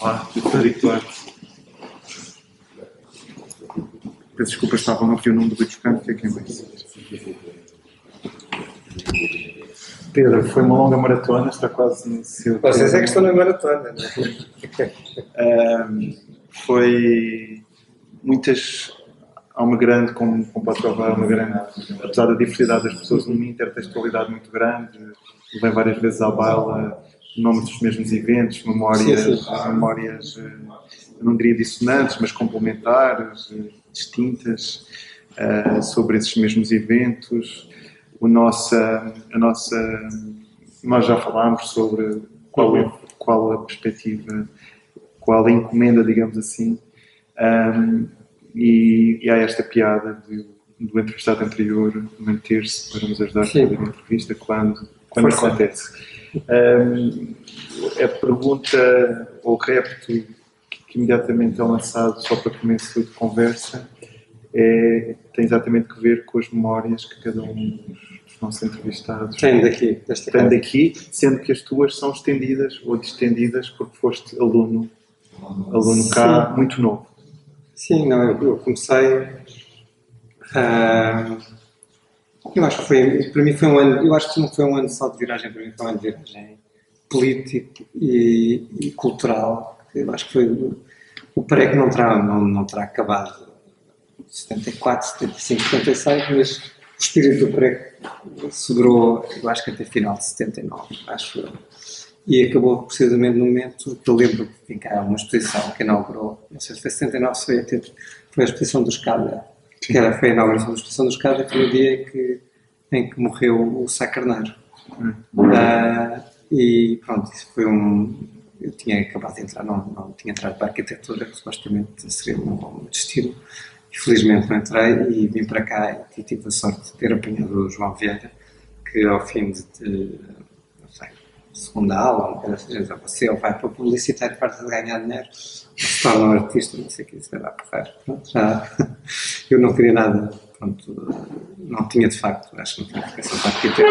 Olá, Frederico Duarte. Peço desculpa, estava no reunião do Bitcoin, que é quem vai Pedro, foi uma longa maratona, está quase no seu. Vocês é que estão na maratona, não é? um, foi muitas. Há uma grande, como, como pode provar, uma grande, apesar da diversidade das pessoas, uma intertextualidade muito grande. Levei várias vezes à baila nomes dos mesmos eventos, memórias, sim, sim. memórias eh, não diria dissonantes, mas complementares, eh, distintas, uh, sobre esses mesmos eventos. O nossa, a nossa, nós já falámos sobre qual, é, qual a perspectiva, qual a encomenda, digamos assim, um, e, e há esta piada de, do entrevistado anterior manter-se para nos ajudar a fazer a entrevista quando, quando acontece. Um, a pergunta ou repto que, imediatamente é lançado só para começo de conversa é, tem exatamente que ver com as memórias que cada um dos nossos entrevistados tem daqui, tem daqui, sendo que as tuas são estendidas ou distendidas porque foste aluno, aluno Sim. cá muito novo. Sim, não, eu, eu comecei. Uh, eu acho que foi, para mim foi um ano, eu acho que não foi um ano só de viragem, para mim foi um ano de viragem político e, e cultural. Eu acho que foi o, pré não terá, não, não terá acabado 74, 75, 76, mas o espírito do pré segurou, eu acho que até final de 79, acho E acabou precisamente no momento que eu lembro que cá uma exposição que inaugurou, não sei se foi 79, se foi 80, foi a exposição do Escada, que era, foi a inauguração da exposição do Escada, que foi o dia em que, em que morreu o Sá Carneiro. Hum. Uh, e pronto, isso foi um. Eu tinha acabado de entrar, não, não tinha entrado para a arquitetura, que supostamente seria o meu destino. Infelizmente não entrei e vim para cá e tive a sorte de ter apanhado o João Vieira, que ao fim de, de segunda aula, uma coisa assim, você ou vai para o publicitário para de ganhar dinheiro, se torna um artista, não sei o que, isso vai lá porrar. Pronto, já. Eu não queria nada, pronto, não tinha de facto, acho que não tinha vocação para arquitetura.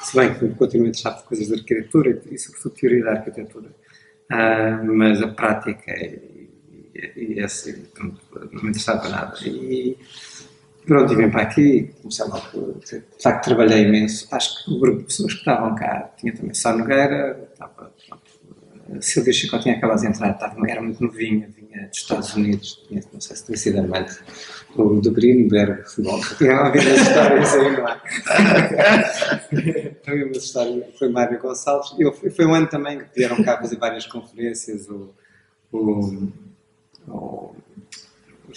Se bem que continuo interessado por coisas de arquitetura e, sobretudo, teoria da arquitetura. Uh, mas a prática e, e, e pronto, não me interessava nada. E pronto, e vim para aqui, comecei logo, de facto trabalhei imenso. Acho que o grupo de pessoas que estavam cá tinha também Sá Nogueira, estava, a Silvia Chico tinha acabado de entrar, estava, era muito novinha, vinha dos Estados Unidos, tinha, não sei se tinha sido amante do, do Greenberg, futebol. Tinha havido histórias aí, não é? Havia uma história, foi Mário Gonçalves. Eu, foi um ano também que vieram cá fazer várias conferências, o, o, o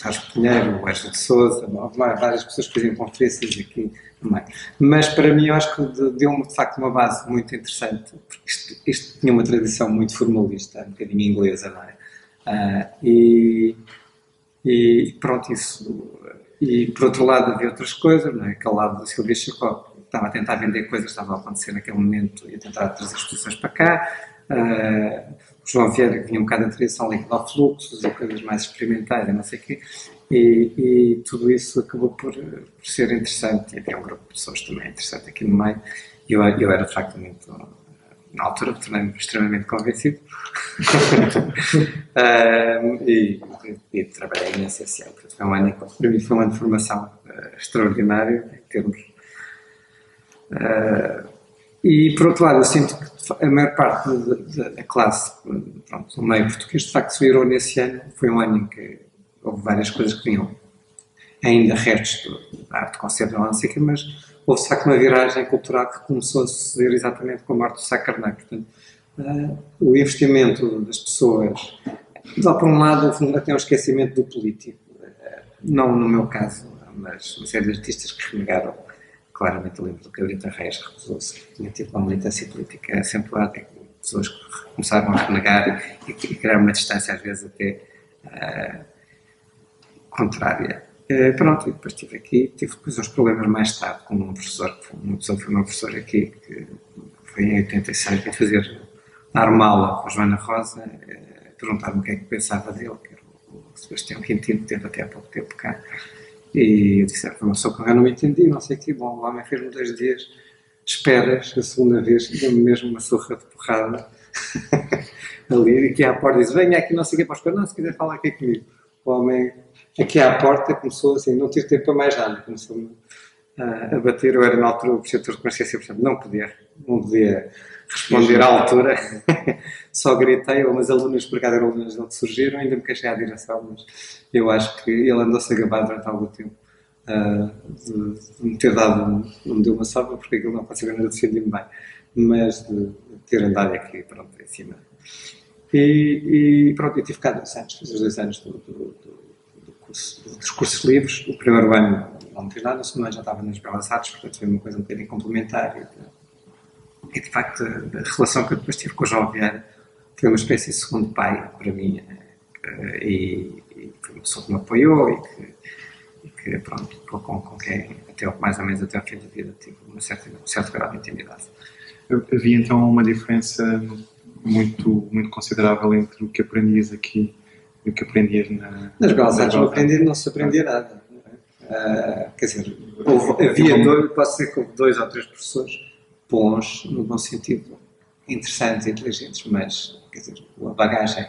Jorge Pinheiro, o Wesley de Souza, várias pessoas que faziam conferências aqui também. Mas para mim eu acho que deu-me de facto uma base muito interessante, porque isto, isto, tinha uma tradição muito formalista, um bocadinho inglesa, não é? Uh, e, e pronto, isso. E por outro lado havia outras coisas, não é? aquele lado da Silvia Chacó, estava a tentar vender coisas, estava a acontecer naquele momento e a tentar trazer exposições para cá. Uh, o João Vieira, que vinha um bocado da tradição líquida ao fluxos e coisas mais experimentais, não sei o quê. E, e, tudo isso acabou por, por, ser interessante. E havia um grupo de pessoas também interessante aqui no meio. E eu, eu era de facto muito. Na altura, tornei-me extremamente convencido. uh, e, e, trabalhei na SSL. Foi um ano, para mim, foi um ano de formação uh, extraordinário em termos. Uh, e, por outro lado, eu sinto que a maior parte da, da classe, pronto, do meio português, de facto, virou nesse ano. Foi um ano em que houve várias coisas que vinham ainda restos da arte conceptual, não sei o quê, mas houve, de facto, uma viragem cultural que começou a suceder exatamente com a morte do Sá Carneiro. Portanto, uh, o investimento das pessoas, lá por um lado, houve até um esquecimento do político. Uh, não no meu caso, mas uma série de artistas que renegaram claramente lembro do Cabrita Reis recusou-se, tinha tido uma militância política acentuada, pessoas que começaram a renegar e, e criar uma distância às vezes até uh, contrária. Uh, pronto, e depois estive aqui, tive depois uns problemas mais tarde com um professor, que foi, uma pessoa foi uma professora aqui, que foi em 86, a fazer dar uma aula com a Joana Rosa, uh, perguntar-me o que é que pensava dele, que era o Sebastião Quintino, que teve até há pouco tempo cá. E eu disse, ah, uma pessoa que eu não me entendi, não sei o que, bom, o homem fez-me dois dias, esperas, a segunda vez, deu-me mesmo uma surra de porrada. ali, aqui à porta, diz: Venha aqui, não sei o que, para os não, se quiser falar aqui comigo. O homem, aqui à porta, começou assim, não tive tempo para mais nada, começou a, a bater. Eu era na altura o preceptor de consciência, portanto, não podia, não podia responder à altura. Só gritei, umas alunas, por acaso eram alunas não surgiram, ainda me queixei à direção, mas eu acho que ele andou-se a gabar durante algum tempo. Uh, de, me ter dado, não me deu uma salva porque aquilo não conseguiu nada defender-me bem, mas de, ter andado aqui, pronto, em cima. E, e pronto, eu tive cá dois anos, fiz os dois anos do, do, do curso, dos cursos livres. O primeiro ano não fiz nada, o segundo ano já estava nas Belas Artes, portanto foi uma coisa um bocadinho complementar. E, e de facto, a, relação que eu depois tive com o João Vieira foi uma espécie de segundo pai para mim. Eh, e, e foi uma pessoa que me apoiou e que, e que pronto, com, com quem até mais ou menos até ao fim da vida tive uma certa, um certo grau de intimidade. Havia então uma diferença muito, muito considerável entre o que aprendias aqui e o que aprendias na. Nas belas artes não, aprendi, não se aprendia nada. Uh, quer dizer, houve, havia dois, posso dizer que houve dois ou três professores bons, no bom sentido, interessantes, inteligentes, mas quer dizer, a bagagem,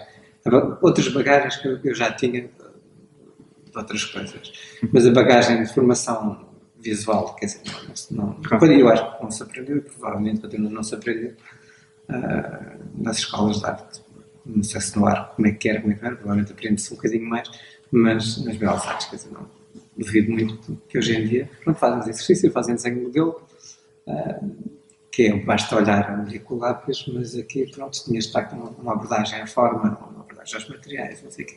outras bagagens que eu já tinha de outras coisas, mas a bagagem de formação visual, quer dizer, não, não, eu acho que não se aprendeu e provavelmente continua não se aprendeu uh, nas escolas de arte. Não sei se no ar como é que era, como é que era, provavelmente aprende-se um bocadinho mais, mas nas belas artes, quer dizer, não duvido muito que hoje em dia pronto, fazem exercício, fazem desenho modelo, uh, que é basta olhar a lápis, mas aqui pronto, tinha de uma abordagem à forma, uma abordagem aos materiais, não sei o quê.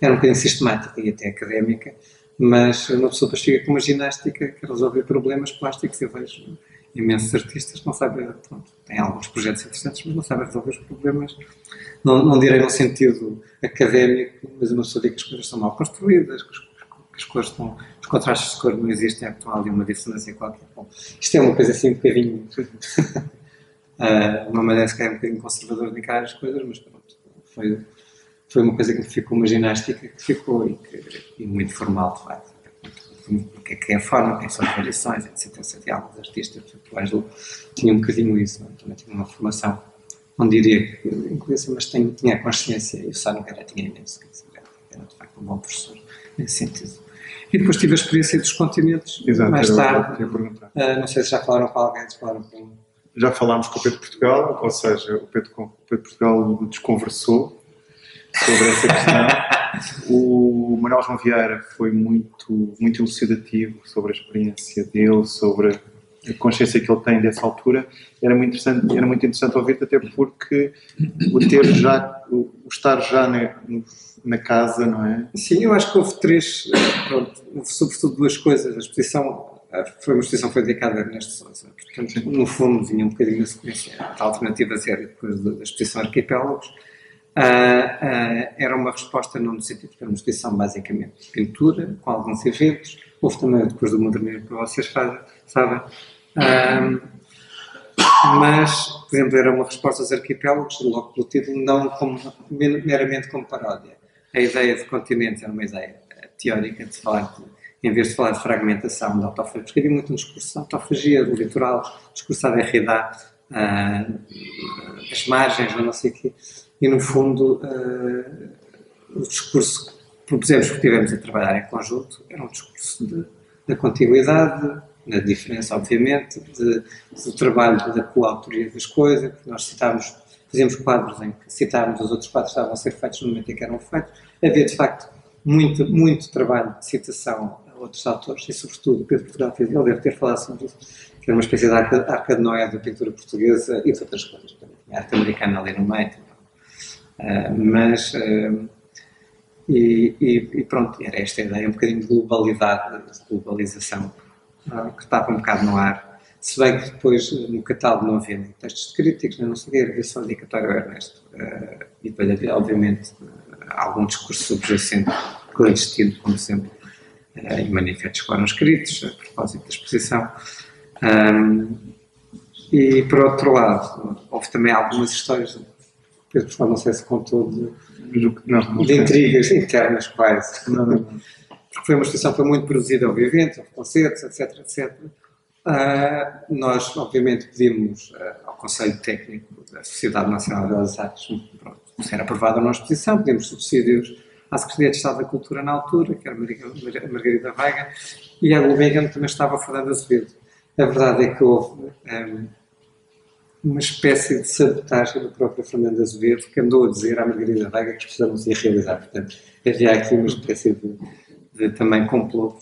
Era um bocadinho sistemática e até académica, mas uma pessoa depois fica com uma ginástica que resolver problemas plásticos. Eu vejo imensos artistas não sabem, pronto, têm alguns projetos interessantes, mas não sabem resolver os problemas. Não, não direi no sentido académico, mas uma pessoa diz que as coisas são mal construídas, que, que as cores estão, os contrastes de cor não existem, é que estão ali uma dissonância qualquer. Bom, isto é uma coisa assim um bocadinho. uh, uma maneira se calhar um bocadinho conservadora de encarar as coisas, mas pronto, foi foi uma coisa que me ficou, uma ginástica que ficou e, que, e muito formal, de facto. O que é que é a forma, quem são as variações, etc, etc. Alguns artistas, o Ângelo tinha um bocadinho isso, não? É? também tinha uma formação, não diria que inclusive, mas tinha, tinha consciência, e o Sá Nogueira tinha imenso, era de facto um bom professor nesse sentido. E depois tive a experiência dos continentes, Exato, mais tarde, uh, não sei se já falaram com alguém, se falaram com... Já falámos com o Pedro Portugal, ou seja, o Pedro, o Pedro Portugal desconversou, sobre essa questão. o Manuel João Vieira foi muito, muito elucidativo sobre a experiência dele, sobre a consciência que ele tem dessa altura. Era muito interessante, era muito interessante ouvir-te, até porque o ter já, o, estar já na, na casa, não é? Sim, eu acho que houve três, pronto, houve sobretudo duas coisas. A exposição foi uma exposição foi dedicada neste Sousa. Portanto, no fundo, vinha um bocadinho na sequência da alternativa séria depois da exposição Arquipélagos Uh, uh, era uma resposta não no sentido de uma exposição basicamente de pintura, com alguns eventos. Houve também depois do modernismo, que vocês fazem, sabem. Uh, mas, por exemplo, era uma resposta aos arquipélagos, logo pelo título, não como, meramente como paródia. A ideia de continentes era uma ideia teórica de falar de, em vez de falar de fragmentação, de autofagia, porque havia muito um discurso de autofagia, do litoral, discurso da Derrida, das margens, não sei o quê e, no fundo, uh, o discurso que propusemos que tivemos a trabalhar em conjunto era um discurso da contiguidade, da diferença, obviamente, de, do trabalho da coautoria das coisas, porque nós citávamos, fazíamos quadros em que citávamos os outros quadros que estavam a ser feitos no momento em que eram feitos. Havia, de facto, muito, muito trabalho de citação a outros autores e, sobretudo, Pedro Portugal fez, ele deve ter falado sobre isso, que era uma espécie de arca, arca de Noé da pintura portuguesa e de outras coisas. A arte americana ali no meio, Uh, mas, uh, e, e, e, pronto, era esta ideia, um bocadinho de globalidade, de globalização, que estava um bocado no ar. Se bem que depois no catálogo não havia textos de críticos, não sei o quê, havia só dedicatório ao Ernesto. e depois havia, obviamente, algum discurso subjacente clandestino, como sempre, e manifestos que foram escritos a propósito da exposição. Um, e, por outro lado, houve também algumas histórias Pessoal não sei se contou de, não, não de intrigas internas quase. Não, não, Porque foi uma exposição que foi muito produzida, obviamente, houve concertos, etc, etc. Uh, nós, obviamente, pedimos uh, ao Conselho Técnico da Sociedade Nacional Belas Artes, pronto, ser aprovada uma exposição, pedimos subsídios à Secretaria de Estado da Cultura na altura, que era a Margarida Veiga, e a Gulbenkian também estava a Fernando Azevedo. A verdade é que houve um, uma espécie de sabotagem do próprio Fernando Azevedo, que andou a dizer à Margarida Veiga que a se ia realizar. Portanto, havia aqui uma espécie de, de também complô.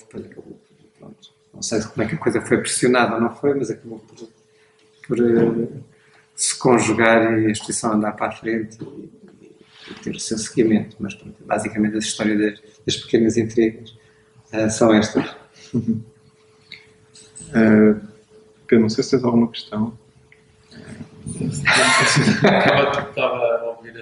Pronto. Não sei como é que a coisa foi pressionada ou não foi, mas acabou por, por uh, se conjugar e a exposição andar para a frente e, e ter o seu seguimento. Mas pronto, basicamente a história das, das pequenas intrigas uh, são estas. Uh, Pedro, não sei se tens alguma questão. Estava a ouvir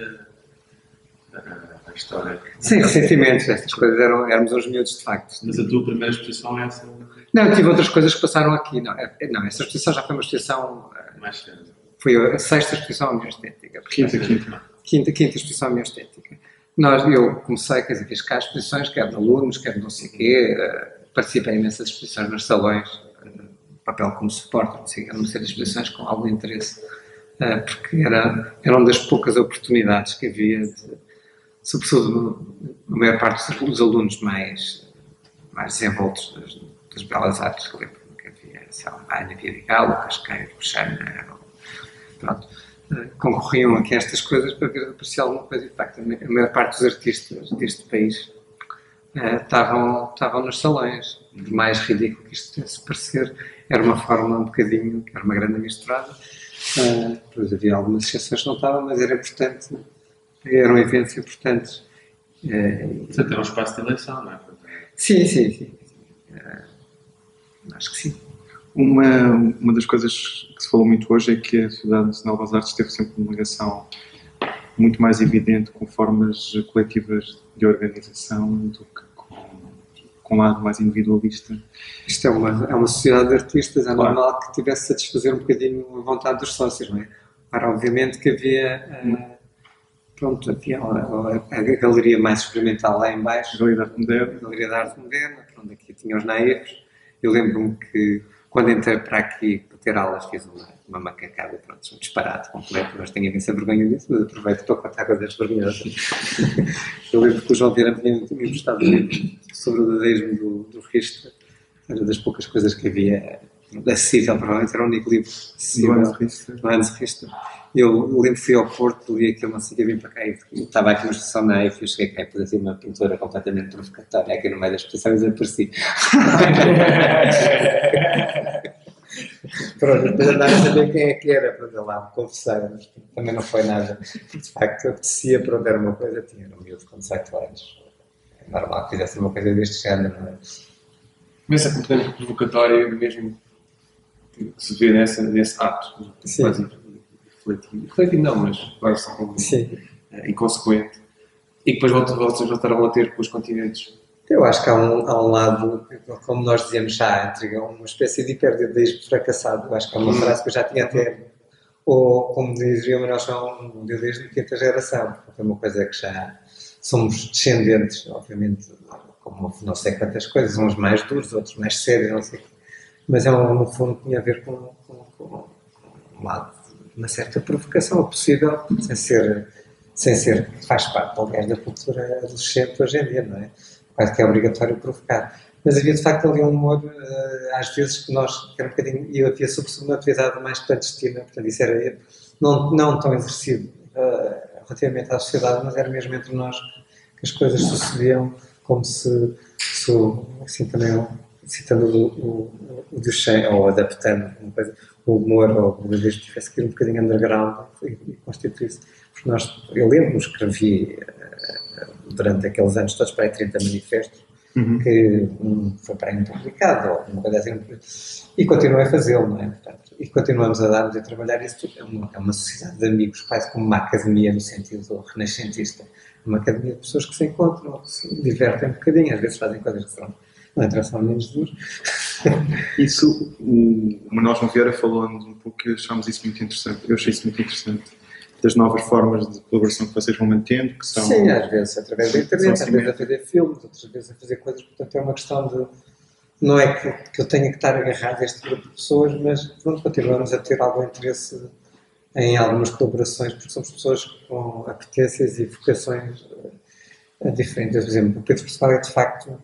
a, a, história. Sim, ressentimentos, estas coisas eram, éramos uns miúdos de facto. Mas a tua primeira exposição é essa? Não, tive outras coisas que passaram aqui. Não, é, não essa exposição já foi uma exposição. Mais cedo. Foi a sexta exposição à minha estética. Quinta, quinta. Quinta, quinta exposição à minha estética. Nós, eu comecei, quer dizer, fiz cá exposições, quer de alunos, quer de não sei o quê, uh, participei em imensas exposições nos salões, uh, papel como suporte, não sei o quê, uma série de exposições com algum interesse, porque era, era uma das poucas oportunidades que havia, de, sobretudo na maior parte dos alunos mais, mais desenvoltos das, das belas artes, que lembro que havia, sei lá, Ana Vidigal, o Casqueiro, o Xana, pronto concorriam aqui a estas coisas para ver se aparecia alguma coisa. De facto, a maior parte dos artistas deste país uh, estavam, estavam nos salões. Por mais ridículo que isto pudesse parecer, era uma forma um bocadinho, era uma grande misturada. Uh, depois havia algumas exceções que não estavam, mas era importante, eram eventos importantes. Uh, Portanto, era um espaço de eleição, não é? Sim, sim, sim. Uh, acho que sim. Uma, uma das coisas que se falou muito hoje é que a Sociedade Nacional das Artes teve sempre uma ligação muito mais evidente com formas coletivas de organização do que com, com um lado mais individualista. Isto é uma, é uma sociedade de artistas, é claro. normal que tivesse a satisfazer um bocadinho a vontade dos sócios, não é? Para, obviamente que havia, uh, pronto, havia a, a, a, galeria mais experimental lá em baixo. A Galeria da Arte Moderna. A Galeria da Arte Moderna, pronto, aqui tinha os naivos. Eu lembro-me que quando entrei para aqui para ter aulas, fiz uma, uma macacada, pronto, um disparate completo, mas tenho imensa vergonha disso, mas aproveito para contar coisas vergonhosas. Eu lembro que o João Vieira me tinha gostado sobre o dadaísmo do, do Richter, era das poucas coisas que havia acessível, provavelmente era o único livro acessível do Richter. Richter. Eu lembro que fui ao Porto, li aquilo, não sei que vim para cá e estava aqui uma exposição na EF e eu cheguei cá e pus assim uma pintura completamente provocatória aqui no meio da exposição e desapareci. Pronto, depois andava a saber quem é que era, para lá, me confessar, mas também não foi nada. De facto, apetecia, pronto, era uma coisa, tinha um miúdo com 18 anos. É normal que fizesse uma coisa deste género, não é? Mas essa componente provocatória mesmo que se vê nessa, nesse ato, Sim. quase refletido. Refletido não, mas quase como uh, inconsequente. E depois vocês voltaram a ter com os continentes. Eu acho que há um, há um lado, como nós dizíamos já, entre uma espécie de hiperdedeísmo fracassado. Eu acho que é uma frase que eu já tinha até, ou como dizia o Manuel João, um dedeísmo de quinta geração. É uma coisa que já somos descendentes, obviamente, como não sei quantas coisas, uns mais duros, outros mais sérios, não sei. Mas é um, no fundo tinha a ver com, com, com um lado uma certa provocação possível, sem ser, sem ser faz parte, aliás, da cultura adolescente hoje em dia, não é? Quase que é obrigatório provocar. Mas havia de facto ali um humor, uh, às vezes, que nós, que era um bocadinho, eu havia sobretudo uma atividade mais clandestina, portanto, isso era não, não tão exercido uh, relativamente à sociedade, mas era mesmo entre nós que as coisas sucediam como se, se assim também, citando o, o, Duchamp, ou adaptando coisa, o humor ou o vez tivesse que ir um bocadinho underground e, e constituir-se. Porque nós, eu lembro-me, escrevi uh, durante aqueles anos todos para aí 30 manifestos, Uhum. que um foi para aí publicado, ou uma coisa assim, e continuei a fazê-lo, não é? Portanto, e continuamos a dar-nos a trabalhar isso tudo. É uma, é uma sociedade de amigos, quase como uma academia no sentido renascentista. Uma academia de pessoas que se encontram, se divertem um bocadinho, às vezes fazem coisas que são, não interessam menos duras. Isso, o Manuel João Vieira falou-nos um pouco achámos isso muito interessante. Eu achei isso muito interessante. Das novas formas de colaboração que vocês vão mantendo, que são. Sim, às vezes através da internet, às vezes a fazer filmes, outras vezes a fazer coisas. Portanto, é uma questão de. Não é que, que eu tenha que estar agarrado a este grupo de pessoas, mas pronto, continuamos a ter algum interesse em algumas colaborações, porque somos pessoas com apetências e vocações uh, diferentes. Por exemplo, o Pedro Pessoal é de facto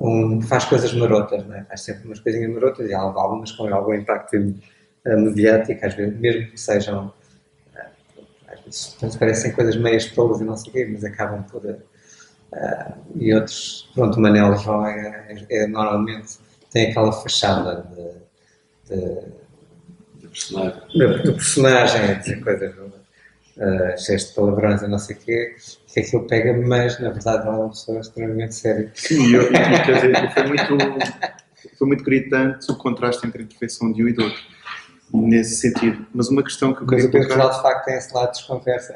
um, faz coisas marotas, é? faz sempre umas coisinhas marotas e algumas com algum impacto uh, mediático, às vezes, mesmo que sejam, uh, às vezes parecem coisas meias tolas e não sei o quê, mas acabam por. e outros, pronto, o Manel João é, é, é, normalmente tem aquela fachada de, de personagem. Do, personagem, dizer coisas uh, cheias de palavrões e não sei o quê, que aquilo pega, mas na verdade é uma pessoa extremamente séria. Sim, eu, quer dizer, foi muito, foi muito gritante o contraste entre a intervenção de um e do outro. Nesse sentido. Mas uma questão que eu queria mas colocar. Mas de facto tem esse lado de desconversa.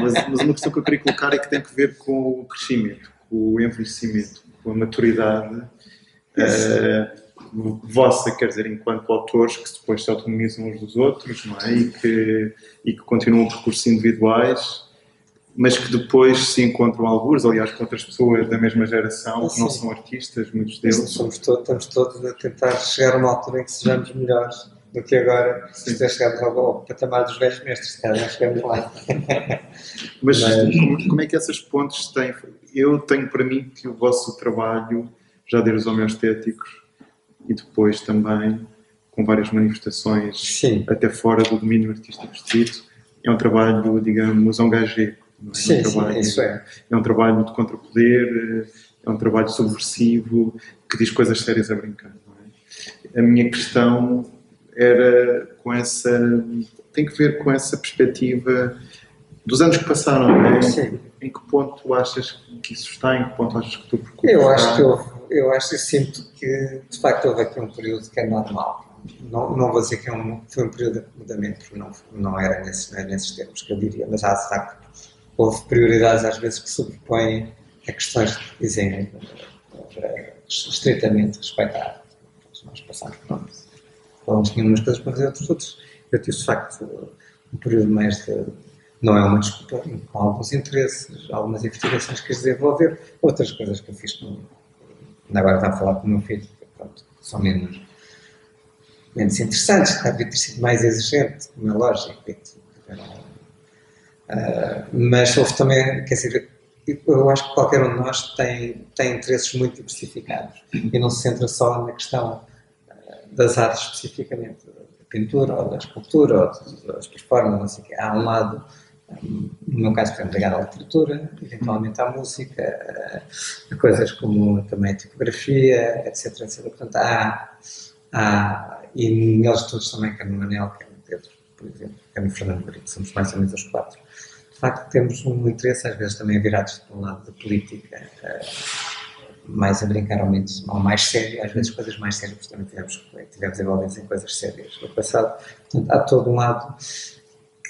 mas, mas uma questão que eu queria colocar é que tem que ver com o crescimento, com o envelhecimento, com a maturidade. Uh, vossa, quer dizer, enquanto autores que depois se autonomizam uns dos outros, não é? E que, e que continuam percursos individuais, mas que depois se encontram alguns, aliás, com outras pessoas da mesma geração, que não são artistas, muitos deles. Somos todos, estamos todos a tentar chegar a uma altura em que sejamos melhores do que agora, se chegamos ao, ao patamar dos velhos mestres, se calhar chegamos lá. mas, mas... Como, como é que essas pontes têm? Eu tenho para mim que o vosso trabalho, já desde os homeostéticos, e depois também com várias manifestações sim. até fora do domínio artístico estrito. É um trabalho, digamos, engagé. É? Sim, é um trabalho, sim, isso é. É um trabalho de contrapoder, é um trabalho subversivo, que diz coisas sérias a brincar. É? A minha questão era com essa. tem que ver com essa perspectiva dos anos que passaram, é? Em que ponto achas que isso está? Em que ponto achas que tu preocupas? Eu acho que houve eu acho e sinto que, de facto, houve aqui um período que é normal. Não, não vou dizer que é um, foi um período de acomodamento, porque não, não, era nesses, não era nesses termos que eu diria, mas há, há, houve prioridades às vezes que sobrepõem a questões que dizem estritamente respeitar. Nós passamos, pronto. Uns tinham umas coisas para fazer, outros outros. Eu tive, de facto, um período mais de. Não é uma desculpa, com alguns interesses, algumas investigações que quis desenvolver, outras coisas que eu fiz com agora está a falar com o meu filho, pronto, são menos, menos interessantes, devia ter sido mais exigente, como é lógico. Uh, mas houve também, quer dizer, eu acho que qualquer um de nós tem, tem interesses muito diversificados e não se centra só na questão uh, das artes especificamente, da pintura ou da escultura ou das performances, não sei. Há um lado no meu caso, por exemplo, ligado à literatura, eventualmente à música, a coisas como também a tipografia, etc, etc. Portanto, há, há e neles todos também, quer no Manel, quer no Pedro, por exemplo, quer no Fernando Brito, somos mais ou menos os quatro. Facto, temos um interesse, às vezes também virados para um lado da política, eh, mais a brincar ou, menos, ou mais sério, às vezes coisas mais sérias, porque também tivemos, tivemos envolvidos em coisas sérias no passado. Portanto, há todo um lado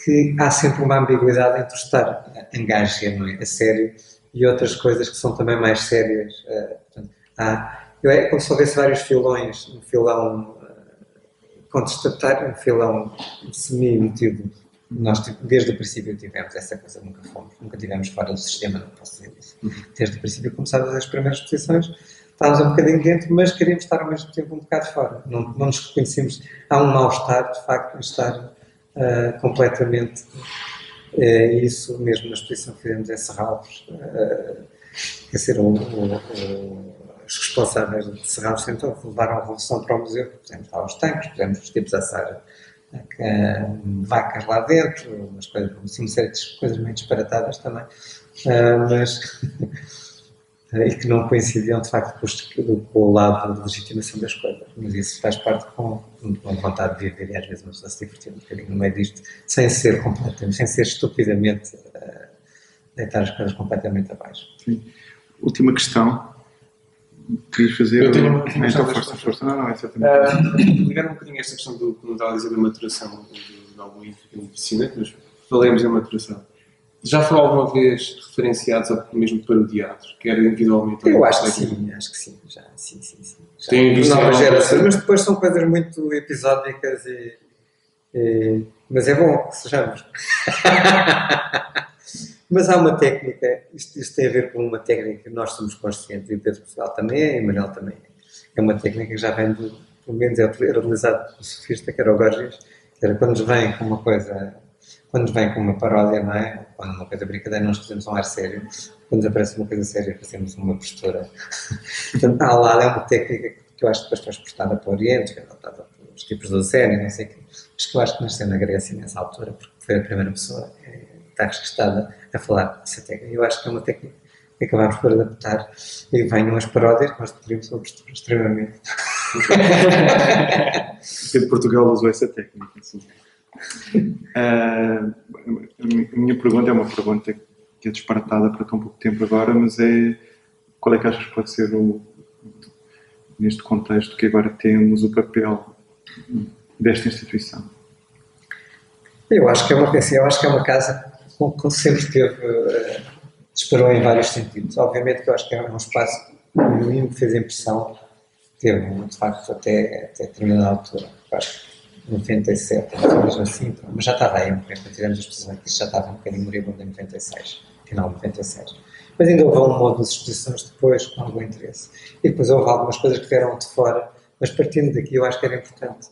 que há sempre uma ambiguidade entre estar engajado não é? a sério e outras coisas que são também mais sérias. Uh, portanto, há, eu, é como se houvesse vários filões, um filão uh, contestatário, um filão semi-emotivo. Nós, tipo, desde o princípio, tivemos essa coisa, nunca fomos, nunca tivemos fora do sistema, não posso dizer isso. Uhum. Desde o princípio começámos as primeiras posições, estávamos um bocadinho dentro, mas queríamos estar ao mesmo tempo um bocado fora. Não, não nos reconhecemos. Há um mal-estar, de facto, em estar uh, completamente uh, isso mesmo na exposição que fizemos em Serralves, uh, quer dizer, o, o, o, os responsáveis de Serralves tentam levar a revolução para o museu, pusemos lá os tanques, pusemos os tipos a assar vacas lá dentro, umas coisas, assim, de coisas meio disparatadas também, mas e que não coincidiam de facto com, o lado de legitimação das coisas. Mas isso faz parte com, com vontade de viver e às vezes uma pessoa se divertir um bocadinho no meio disto, sem ser completamente, sem ser estupidamente uh, deitar as coisas completamente abaixo. Sim. Última questão. Querias fazer? Eu tenho uma, uma então, força, força. Não, não, é Uh, ligar um bocadinho a esta questão do, como estava a dizer, da maturação de algum ensinamento, mas falemos da maturação. Já foi alguma vez referenciados mesmo parodiados, quer individualmente? Eu acho que sim, acho que sim, já, sim, sim, sim. Já. Tem visto Nova geração, mas depois são coisas muito episódicas e, e mas é bom que sejamos. mas há uma técnica, isto, isto, tem a ver com uma técnica que nós somos conscientes, e Pedro Portugal também é, e Manuel também é. É uma técnica que já vem, de, pelo menos é utilizada pelo sofista, que era o Gorgias, Era quando nos vem com uma coisa, quando nos vem com uma paródia, não é? Quando uma coisa brincadeira, nós fazemos um ar sério. Quando aparece uma coisa séria, fazemos uma postura. Portanto, ao lado é uma técnica que eu acho que depois foi exportada para o Oriente, que é adotada pelos tipos do sério, não sei o quê. Mas que eu acho que nasceu na Grécia nessa altura, porque foi a primeira pessoa que está registada a falar essa técnica. Eu acho que é uma técnica que acabámos por adaptar e vem umas paródias que nós teríamos uma postura extremamente. Pedro Portugal usou essa técnica. Sim. Uh, a minha pergunta é uma pergunta que é disparatada para tão pouco tempo agora, mas é qual é que achas que pode ser o, neste contexto que agora temos, o papel desta instituição? Eu acho que é uma, assim, eu acho que é uma casa que sempre teve, uh, disparou em vários sentidos. Obviamente que eu acho que é um espaço que me fez impressão, teve, de facto, até, até determinada altura. Acho que 97, mesmo assim, mas já estava aí, quando tivemos as exposições, que já estava um bocadinho moribundo em 96, final de 96. Mas ainda houve um modo de exposições depois, com algum interesse. E depois houve algumas coisas que vieram de fora, mas partindo daqui eu acho que era importante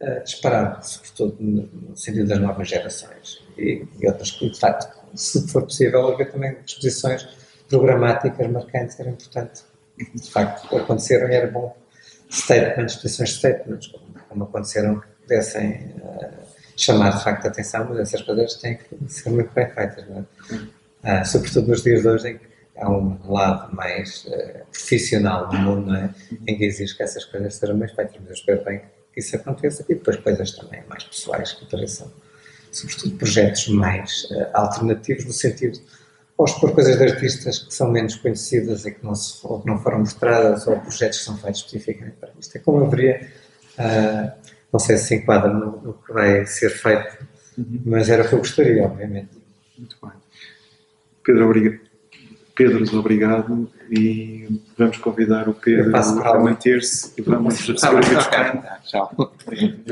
uh, disparar, sobretudo no, no, sentido das novas gerações e, e outras que, de facto, se for possível, haver também exposições programáticas marcantes, era importante. De facto, aconteceram e era bom statements, exposições statements, como, como aconteceram pudessem uh, chamar de facto a atenção, mas essas coisas têm que ser muito bem feitas, não é? Uh, sobretudo nos dias de hoje em que há um lado mais uh, profissional no mundo, não é? Em que exige que essas coisas sejam bem feitas, mas eu espero bem que isso aconteça e depois coisas também mais pessoais que apareçam, sobretudo projetos mais alternativos no sentido ou expor coisas de artistas que são menos conhecidas e que não, se, ou que não foram mostradas, ou projetos que são feitos especificamente para isto. É como haveria uh, não sei se se enquadra no, no que vai ser feito, uhum. mas era o que eu gostaria, obviamente. Muito bem. Pedro, obrigado. Pedro, obrigado e vamos convidar o Pedro a manter-se e vamos seguir o Tchau.